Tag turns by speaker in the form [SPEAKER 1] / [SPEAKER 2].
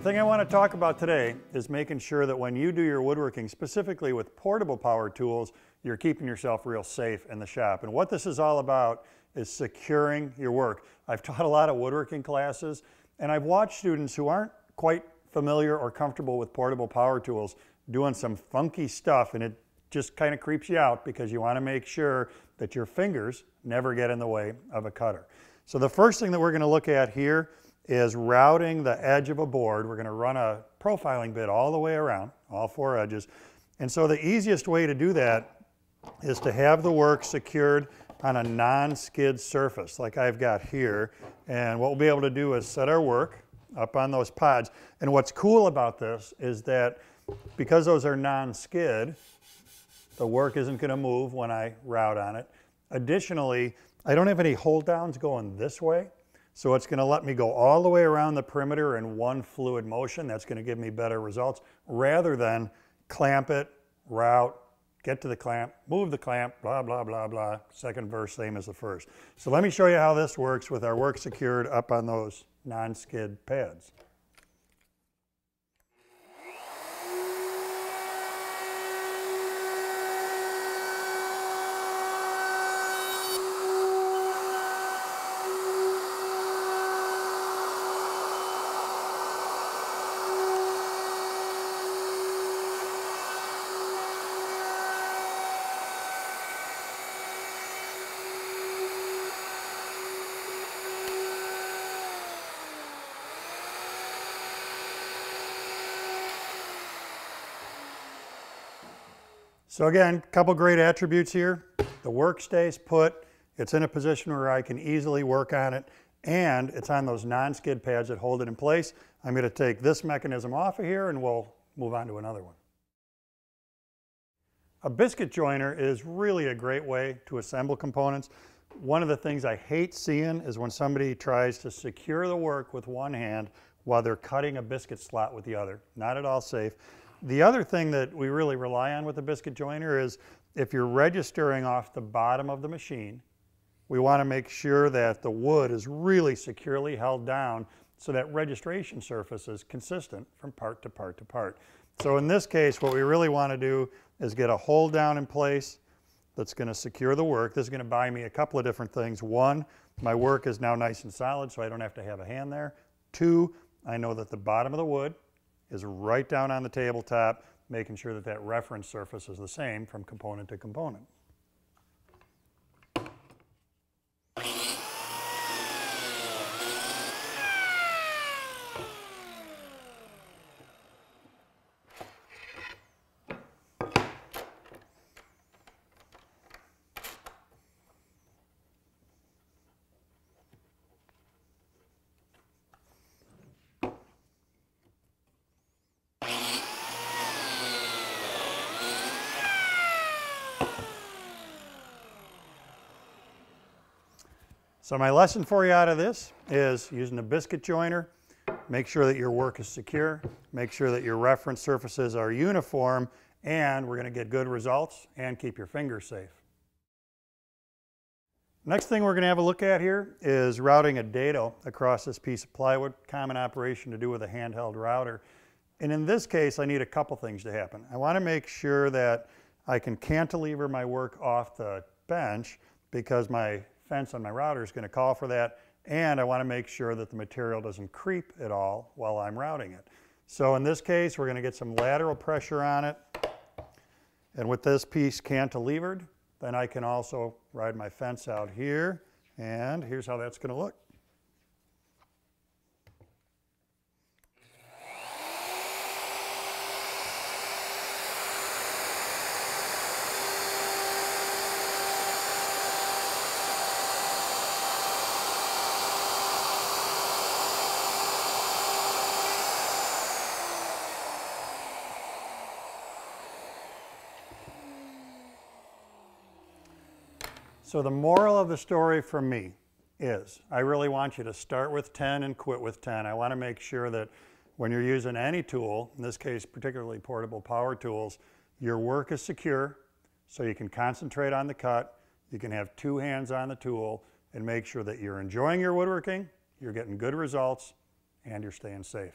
[SPEAKER 1] thing I want to talk about today is making sure that when you do your woodworking, specifically with portable power tools, you're keeping yourself real safe in the shop. And what this is all about is securing your work. I've taught a lot of woodworking classes and I've watched students who aren't quite familiar or comfortable with portable power tools doing some funky stuff and it just kind of creeps you out because you want to make sure that your fingers never get in the way of a cutter. So the first thing that we're going to look at here is routing the edge of a board. We're going to run a profiling bit all the way around, all four edges. And so the easiest way to do that is to have the work secured on a non-skid surface like I've got here. And what we'll be able to do is set our work up on those pods. And what's cool about this is that because those are non-skid, the work isn't going to move when I route on it. Additionally, I don't have any hold downs going this way. So it's going to let me go all the way around the perimeter in one fluid motion. That's going to give me better results rather than clamp it, route, get to the clamp, move the clamp, blah, blah, blah, blah. Second verse, same as the first. So let me show you how this works with our work secured up on those non-skid pads. So again, a couple great attributes here. The work stays put. It's in a position where I can easily work on it and it's on those non-skid pads that hold it in place. I'm going to take this mechanism off of here and we'll move on to another one. A biscuit joiner is really a great way to assemble components. One of the things I hate seeing is when somebody tries to secure the work with one hand while they're cutting a biscuit slot with the other. Not at all safe. The other thing that we really rely on with the biscuit joiner is if you're registering off the bottom of the machine, we want to make sure that the wood is really securely held down so that registration surface is consistent from part to part to part. So in this case, what we really want to do is get a hold down in place that's going to secure the work. This is going to buy me a couple of different things. One, my work is now nice and solid, so I don't have to have a hand there. Two, I know that the bottom of the wood is right down on the tabletop, making sure that that reference surface is the same from component to component. So my lesson for you out of this is using a biscuit joiner, make sure that your work is secure, make sure that your reference surfaces are uniform, and we're going to get good results and keep your fingers safe. Next thing we're going to have a look at here is routing a dado across this piece of plywood, common operation to do with a handheld router. And in this case, I need a couple things to happen. I want to make sure that I can cantilever my work off the bench because my fence on my router is going to call for that. And I want to make sure that the material doesn't creep at all while I'm routing it. So in this case, we're going to get some lateral pressure on it. And with this piece cantilevered, then I can also ride my fence out here. And here's how that's going to look. So the moral of the story for me is I really want you to start with 10 and quit with 10. I want to make sure that when you're using any tool, in this case particularly portable power tools, your work is secure so you can concentrate on the cut, you can have two hands on the tool and make sure that you're enjoying your woodworking, you're getting good results, and you're staying safe.